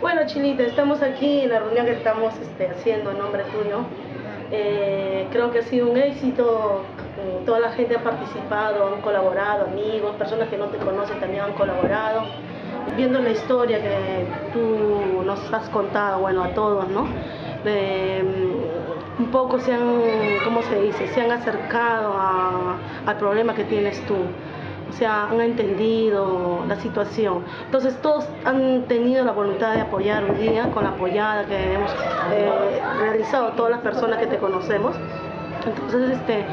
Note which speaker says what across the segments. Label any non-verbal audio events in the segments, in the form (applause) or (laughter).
Speaker 1: Bueno, Chinita, estamos aquí en la reunión que estamos este, haciendo en nombre tuyo. Eh, creo que ha sido un éxito. eh, Toda la gente ha participado, han colaborado, amigos, personas que no te conocen también han colaborado. Viendo la historia que tú nos has contado, bueno, a todos, ¿no? Eh, un poco se han, ¿cómo se dice? Se han acercado al problema que tienes tú o sea, han entendido la situación. Entonces todos han tenido la voluntad de apoyar hoy día con la apoyada que hemos eh, realizado todas las personas que te conocemos. Entonces, este,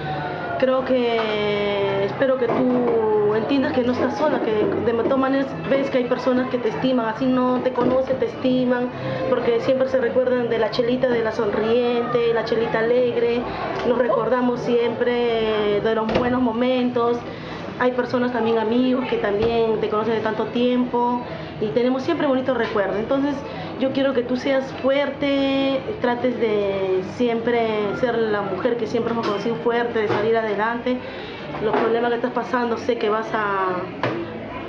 Speaker 1: creo que espero que tú entiendas que no estás sola, que de todas maneras ves que hay personas que te estiman, así no te conocen, te estiman, porque siempre se recuerdan de la chelita de la sonriente, la chelita alegre, nos recordamos siempre de los buenos momentos. Hay personas también amigos que también te conocen de tanto tiempo y tenemos siempre bonitos recuerdos. Entonces yo quiero que tú seas fuerte, trates de siempre ser la mujer que siempre hemos conocido fuerte, de salir adelante. Los problemas que estás pasando sé que vas a...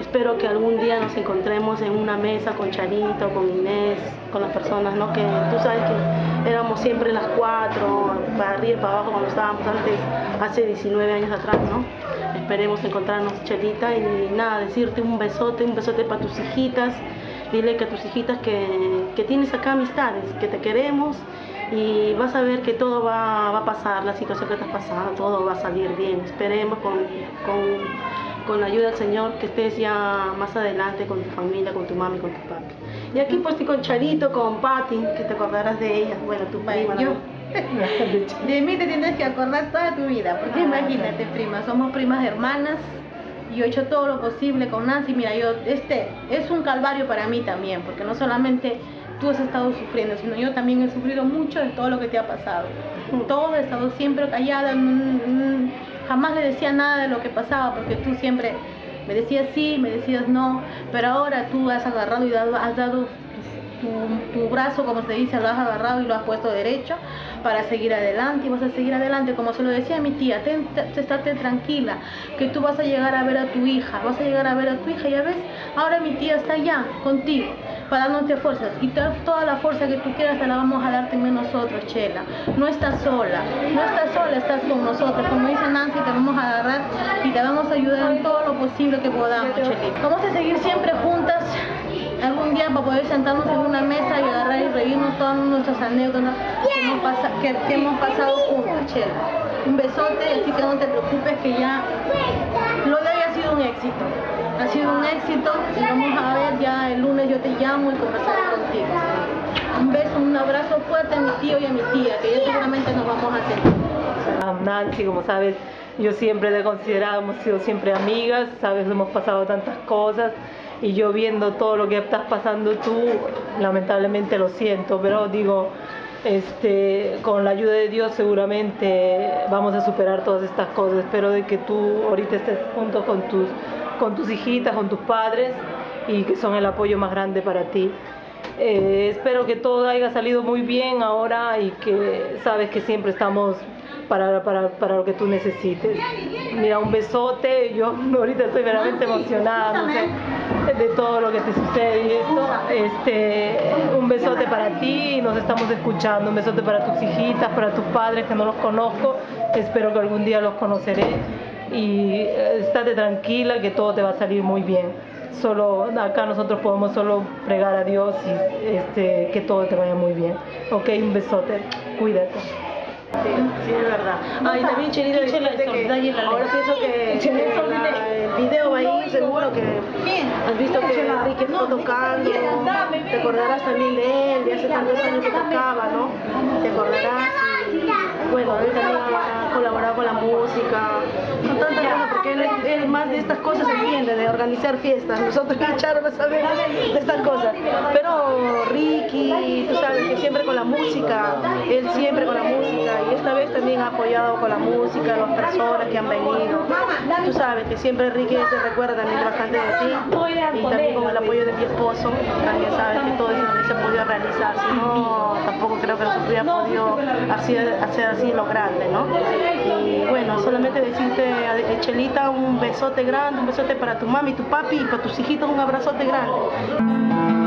Speaker 1: Espero que algún día nos encontremos en una mesa con Charito, con Inés, con las personas, ¿no? Que tú sabes que éramos siempre las cuatro, para arriba y para abajo cuando estábamos antes, hace 19 años atrás, ¿no? Esperemos encontrarnos, Chelita, y nada, decirte un besote, un besote para tus hijitas. Dile que a tus hijitas que, que tienes acá amistades, que te queremos y vas a ver que todo va, va a pasar, la situación que estás pasando, todo va a salir bien. Esperemos con, con, con la ayuda del Señor que estés ya más adelante con tu familia, con tu mami, con tu papi. Y aquí pues estoy con Charito, con Patti, que te acordarás de ella, bueno, tu prima.
Speaker 2: yo. De mí te tienes que acordar toda tu vida, porque imagínate, prima, somos primas hermanas. Yo he hecho todo lo posible con Nancy. Mira, yo, este es un calvario para mí también, porque no solamente tú has estado sufriendo, sino yo también he sufrido mucho de todo lo que te ha pasado. Todo he estado siempre callada, mm, mm, jamás le decía nada de lo que pasaba, porque tú siempre me decías sí, me decías no, pero ahora tú has agarrado y has dado tu, tu brazo, como se dice, lo has agarrado y lo has puesto derecho para seguir adelante y vas a seguir adelante. Como se lo decía mi tía, ten, te- estate tranquila, que tú vas a llegar a ver a tu hija, vas a llegar a ver a tu hija, ya ves, ahora mi tía está allá contigo para dándote fuerzas y to- toda la fuerza que tú quieras te la vamos a dar también nosotros, Chela. No estás sola, no estás sola, estás con nosotros. Como dice Nancy, te vamos a agarrar y te vamos a ayudar en todo lo posible que podamos, Chelita. Vamos a seguir siempre juntas día para poder sentarnos en una mesa y agarrar y reírnos todas nuestras anécdotas que hemos, pasa- que, que hemos pasado juntas, Chela. Un besote, así que no te preocupes que ya lo de hoy ha sido un éxito. Ha sido un éxito y vamos a ver ya el lunes yo te llamo y conversaré contigo. Un beso, un abrazo fuerte a mi tío y a mi tía, que ya seguramente nos vamos a sentir.
Speaker 3: a Nancy, como sabes, yo siempre te he considerado, hemos sido siempre amigas, sabes, hemos pasado tantas cosas y yo viendo todo lo que estás pasando tú, lamentablemente lo siento, pero digo, este, con la ayuda de Dios seguramente vamos a superar todas estas cosas. Espero de que tú ahorita estés junto con tus, con tus hijitas, con tus padres y que son el apoyo más grande para ti. Eh, espero que todo haya salido muy bien ahora y que sabes que siempre estamos para, para, para lo que tú necesites. Mira, un besote, yo (laughs) ahorita estoy verdaderamente emocionada, no sé, de todo lo que te sucede y esto. Este, un besote para ti, nos estamos escuchando, un besote para tus hijitas, para tus padres que no los conozco, espero que algún día los conoceré y eh, estate tranquila que todo te va a salir muy bien solo acá nosotros podemos solo pregar a Dios y este, que todo te vaya muy bien. Ok, un besote, cuídate.
Speaker 1: Sí, sí, es verdad. Ah, y también que
Speaker 3: sol, dale la
Speaker 1: ahora pienso que
Speaker 3: el
Speaker 1: video va ahí, seguro que has visto que Enrique está tocando, te acordarás también de él, de hace tantos años que tocaba, ¿no? Te acordarás y bueno, él también ha colaborado con la música, con tantas cosas, porque él, él más de estas cosas entiende, de organizar fiestas, nosotros en Charo no sabemos de estas cosas, pero Ricky, tú sabes que siempre con la música, él siempre con la música, y apoyado con la música, las personas que han venido, tú sabes que siempre Ricky se recuerda también bastante de ti, y también con el apoyo de mi esposo, también sabes que todo eso también se podido realizar, si no, tampoco creo que se hubiera podido hacer, hacer así lo grande, ¿no? Y bueno, solamente decirte, a- Chelita, un besote grande, un besote para tu mami, tu papi y para tus hijitos un abrazote grande.